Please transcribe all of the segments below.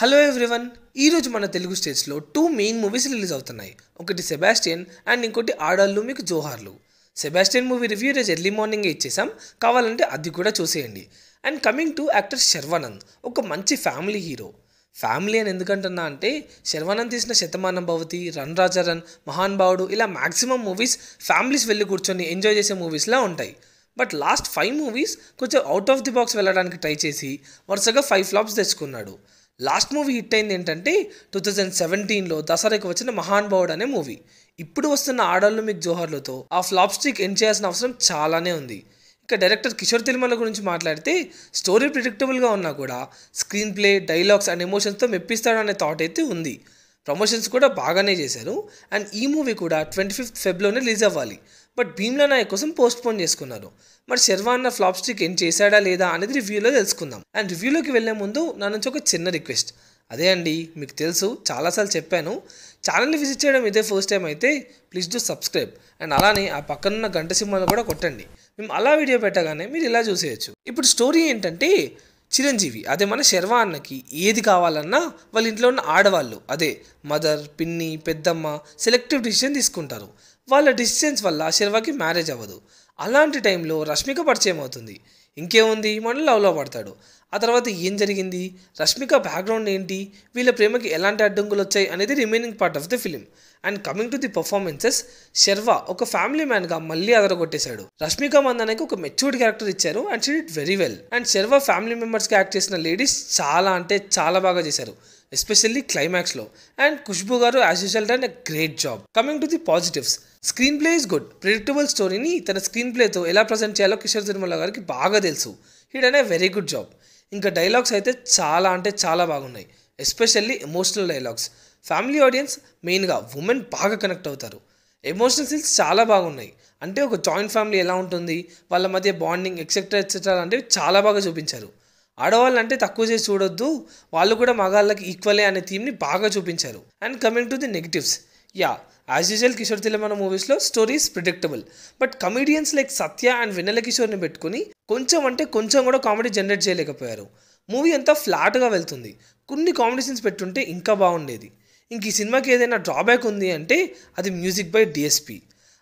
Hello everyone ఈరోజు మన తెలుగు స్టేట్స్లో టూ మెయిన్ మూవీస్ రిలీజ్ అవుతున్నాయి. ఒకటి సెబాస్టియన్ అండ్ ఇంకోటి ఆడాళ్ళు మీకు జోహార్లు. సెబాస్టియన్ మూవీ రివ్యూ రోజు ఎర్లీ మార్నింగే ఇచ్చేసాం. కావాలంటే అది కూడా చూసేయండి. And coming to actor Sharwanand ఒక మంచి ఫ్యామిలీ హీరో ఫ్యామిలీ అని ఎందుకంటున్నా అంటే శర్వానంద్ తీసిన శతమానం భవతి రన్ రాజారన్ మహాన్ భావుడు ఇలా మ్యాక్సిమం మూవీస్ ఫ్యామిలీస్ వెళ్ళి కూర్చొని ఎంజాయ్ చేసే మూవీస్లా ఉంటాయి. బట్ లాస్ట్ ఫైవ్ మూవీస్ కొంచెం అవుట్ ఆఫ్ ది బాక్స్ వెళ్ళడానికి ట్రై చేసి వరుసగా ఫైవ్ ఫ్లాప్స్ తెచ్చుకున్నాడు. లాస్ట్ మూవీ హిట్ అయింది ఏంటంటే టూ థౌజండ్ సెవెంటీన్లో దసరాకి వచ్చిన మహాన్ భావుడు అనే మూవీ. ఇప్పుడు వస్తున్న ఆడళ్ళు మీకు జోహర్లతో ఆ ఫ్లాప్ స్టిక్ ఎండ్ చేయాల్సిన అవసరం చాలానే ఉంది. ఇక డైరెక్టర్ కిషోర్ తిరుమల గురించి మాట్లాడితే స్టోరీ ప్రిడిక్టబుల్గా ఉన్నా కూడా స్క్రీన్ ప్లే డైలాగ్స్ అండ్ ఎమోషన్స్తో మెప్పిస్తాడు అనే థాట్ అయితే ఉంది. ప్రమోషన్స్ కూడా బాగానే చేశారు. అండ్ ఈ మూవీ కూడా ట్వంటీ ఫిఫ్త్ ఫెబ్లోనే రిలీజ్ అవ్వాలి. బట్ భీమ్లా నాయక్ కోసం పోస్ట్ పోన్ చేసుకున్నారు మరి శర్వాన్న ఫ్లాప్ స్టిక్ ఏం చేశాడా లేదా అనేది రివ్యూలో తెలుసుకుందాం. అండ్ రివ్యూలోకి వెళ్ళే ముందు నా నుంచి ఒక చిన్న రిక్వెస్ట్. అదే అండి మీకు తెలుసు చాలాసార్లు చెప్పాను. ఛానల్ని విజిట్ చేయడం ఇదే ఫస్ట్ టైం అయితే ప్లీజ్ డూ సబ్స్క్రైబ్. అండ్ అలానే ఆ పక్కనున్న గంట సింహాలు కూడా కొట్టండి. మేము అలా వీడియో పెట్టగానే మీరు ఇలా చూసేయచ్చు. ఇప్పుడు స్టోరీ ఏంటంటే చిరంజీవి అదే మన శర్వా అన్నకి ఏది కావాలన్నా వాళ్ళ ఇంట్లో ఉన్న ఆడవాళ్ళు అదే మదర్ పిన్ని పెద్దమ్మ సెలెక్టివ్ డిసిషన్ తీసుకుంటారు. వాళ్ళ డిసిషన్స్ వల్ల శర్వాకి మ్యారేజ్ అవ్వదు. అలాంటి టైంలో రష్మిక పరిచయం అవుతుంది. ఇంకేముంది? మన లవ్లో పడతాడు ఆ తర్వాత ఏం జరిగింది? రష్మిక బ్యాక్గ్రౌండ్ ఏంటి? వీళ్ళ ప్రేమకి ఎలాంటి అడ్డంకులు వచ్చాయి అనేది remaining part of the film and coming to the performances Sharwa ఒక ఫ్యామిలీ మ్యాన్గా మళ్ళీ అదరగొట్టేశాడు. రష్మిక మందనకి ఒక మెచ్యూర్డ్ క్యారెక్టర్ ఇచ్చారు and she it very well and Sharwa family మెంబర్స్కి యాక్ట్ చేసిన లేడీస్ చాలా అంటే చాలా బాగా చేశారు. ఎస్పెషల్లీ క్లైమాక్స్లో అండ్ ఖుష్బు గారు as usual done a great job coming to the positives screen play is good predictable స్టోరీని తన స్క్రీన్ ప్లేతో ఎలా ప్రజెంట్ చేయాలో కిషోర్ తిరుమల గారికి బాగా తెలుసు. He done a very good job ఇంకా డైలాగ్స్ అయితే చాలా అంటే చాలా బాగున్నాయి. Especially emotional dialogues family audience మెయిన్గా ఉమెన్ బాగా కనెక్ట్ అవుతారు. ఎమోషనల్ సీన్స్ చాలా బాగున్నాయి. అంటే ఒక జాయింట్ ఫ్యామిలీ ఎలా ఉంటుంది వాళ్ళ మధ్య బాండింగ్ ఎక్సెట్రా ఎక్సెట్రా అంటే చాలా బాగా చూపించారు. ఆడవాళ్ళు అంటే తక్కువ చేసి చూడొద్దు. వాళ్ళు కూడా మగాళ్ళకి ఈక్వలే అనే థీమ్ని బాగా చూపించారు. And coming to the negatives yeah as usual Kishore తిలమన మూవీస్లో stories predictable but comedians like Satya and Vennela కిషోర్ని పెట్టుకుని కొంచెం అంటే కొంచెం కూడా కామెడీ జనరేట్ చేయలేకపోయారు. మూవీ అంతా ఫ్లాట్గా వెళ్తుంది. కొన్ని కామెడీ సీన్స్ పెట్టుంటే ఇంకా బాగుండేది. ఇంక ఈ సినిమాకి ఏదైనా డ్రాబ్యాక్ ఉంది అంటే అది మ్యూజిక్ బై డిఎస్పి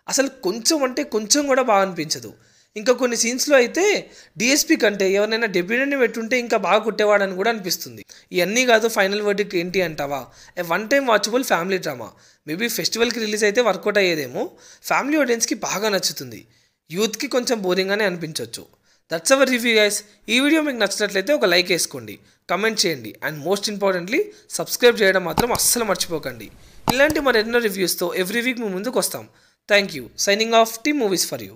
అసలు కొంచెం అంటే కొంచెం కూడా బాగా అనిపించదు. ఇంకా కొన్ని సీన్స్లో అయితే డిఎస్పి కంటే ఎవరైనా డెబ్యూటెంట్ని పెట్టుంటే ఇంకా బాగా కుట్టేవాడని కూడా అనిపిస్తుంది. ఇవన్నీ కాదు ఫైనల్ వర్డ్కి ఏంటి అంటావా? A one time watchable family drama maybe ఫెస్టివల్కి రిలీజ్ అయితే వర్కౌట్ అయ్యేదేమో. ఫ్యామిలీ ఆడియన్స్కి బాగా నచ్చుతుంది. యూత్కి కొంచెం బోరింగ్గానే అనిపించవచ్చు దట్స్ అవర్ రివ్యూ గైస్ ఈ వీడియో మీకు నచ్చినట్లయితే ఒక లైక్ వేసుకోండి. కమెంట్ చేయండి. అండ్ మోస్ట్ ఇంపార్టెంట్లీ సబ్స్క్రైబ్ చేయడం మాత్రం అస్సలు మర్చిపోకండి. ఇలాంటి మరెన్నో రివ్యూస్తో ఎవ్రీ వీక్ మేము ముందుకు వస్తాం. Thank you signing off T movies for you